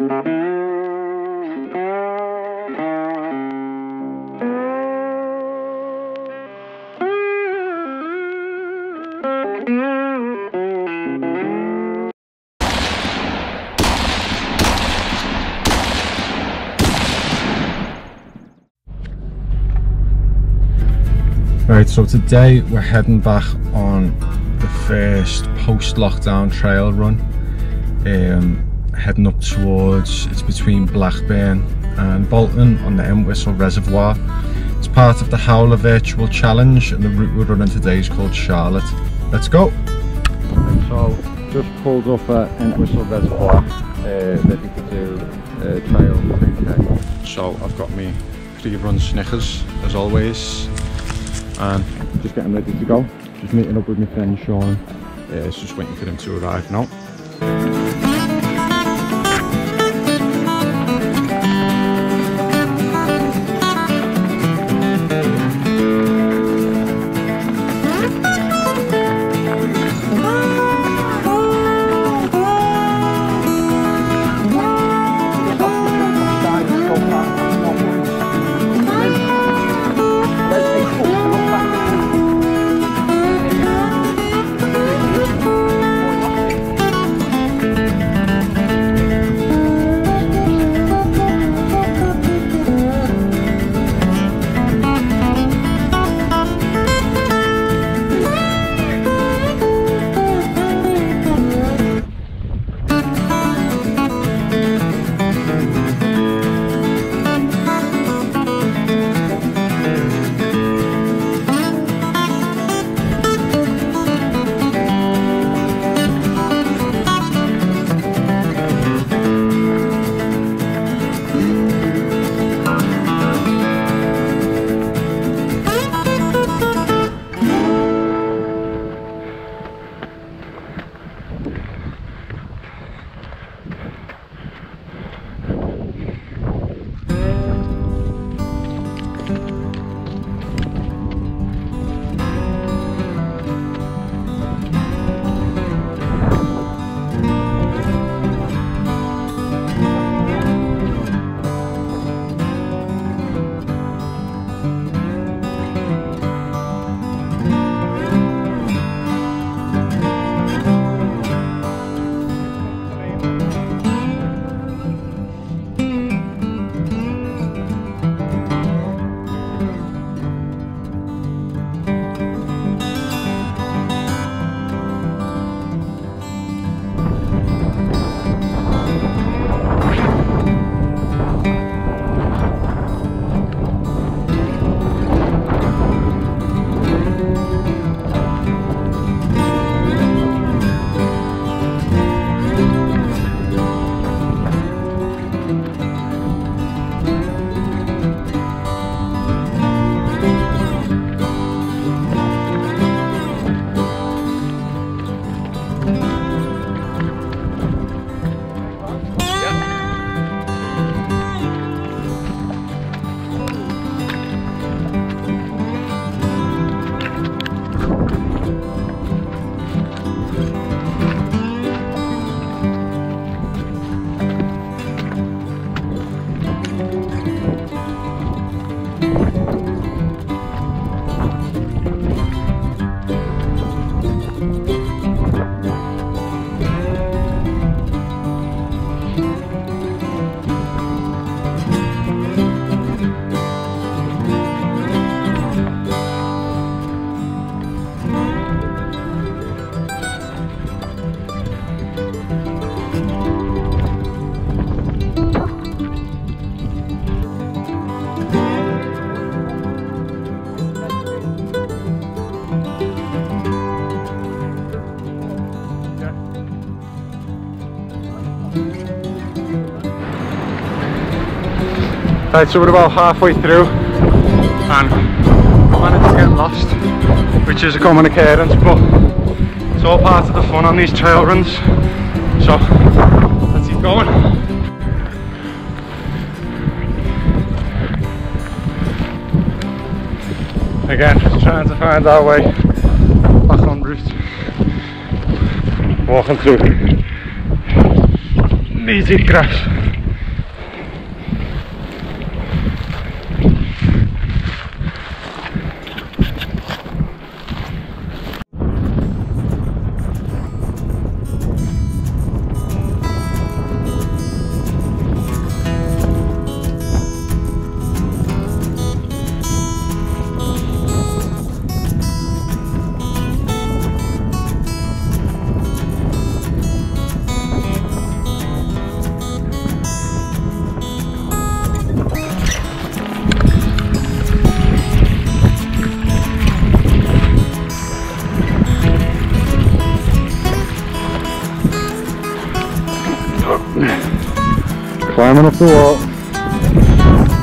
Right, so today we're heading back on the first post-lockdown trail run. Um, heading up towards, it's between Blackburn and Bolton on the Entwistle Reservoir. It's part of the Howler Virtual Challenge and the route we're running today is called Charlotte. Let's go! So, just pulled up at Entwistle Reservoir, uh, ready to do uh, trail 10k. So I've got me pre-run Snickers as always and just getting ready to go. Just meeting up with my friend Sean. Uh, it's just waiting for him to arrive now. Right, so we're about halfway through and managed to get lost, which is a common occurrence, but it's all part of the fun on these trail runs. So let's keep going. Again, trying to find our way back on route. Walking through easy grass. Climbing up the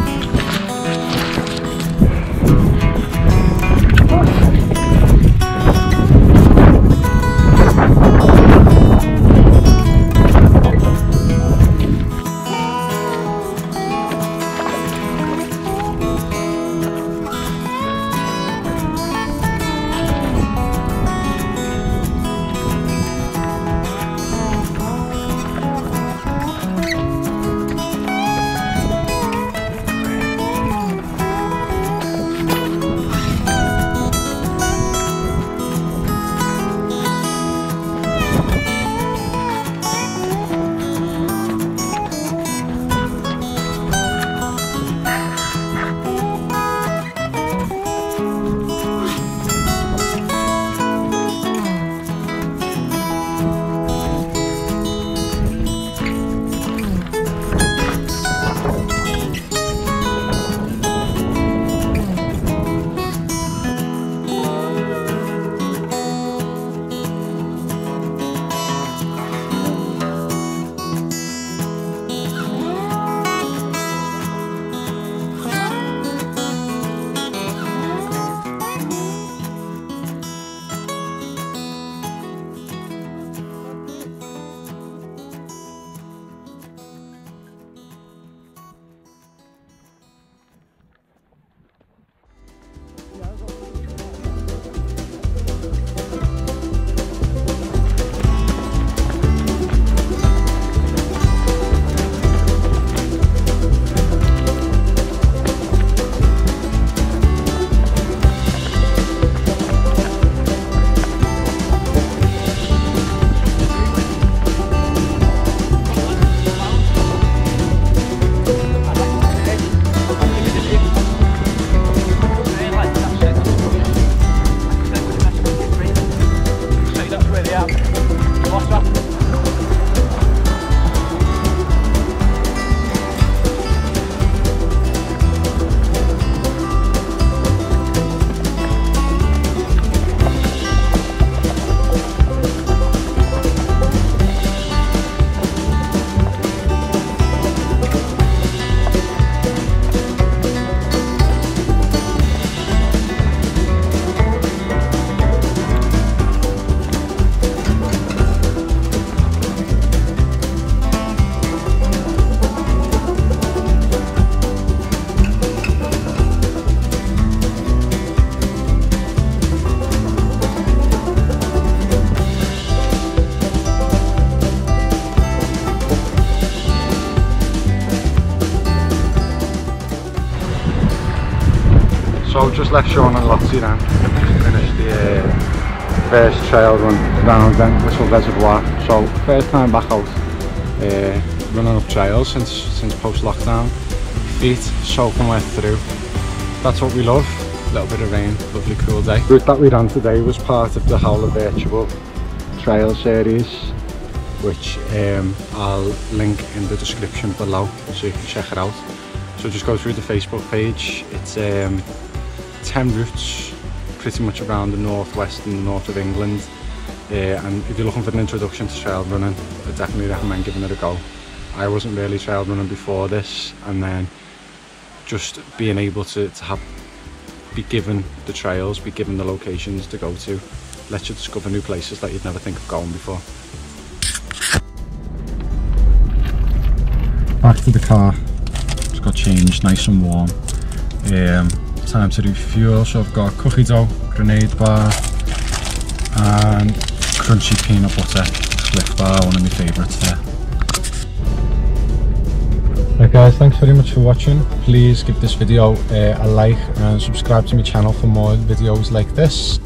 just left Sean and Lottie. Just finished the uh, first trail run down then Whistle Reservoir. So first time back out uh, running up trails since since post lockdown. Feet soaking wet through. That's what we love. A little bit of rain, lovely cool day. The route that we ran today was part of the Howler Virtual Trail series which um, I'll link in the description below so you can check it out. So just go through the Facebook page. It's um, 10 routes pretty much around the northwest and the north of England. Uh, and if you're looking for an introduction to trail running, I definitely recommend giving it a go. I wasn't really trail running before this and then just being able to, to have be given the trails, be given the locations to go to, lets you discover new places that you'd never think of going before. Back to the car, just got changed, nice and warm. Um, time to do fuel. So I've got cookie dough, grenade bar, and crunchy peanut butter cliff bar, one of my favourites there. Right guys, thanks very much for watching. Please give this video uh, a like and subscribe to my channel for more videos like this.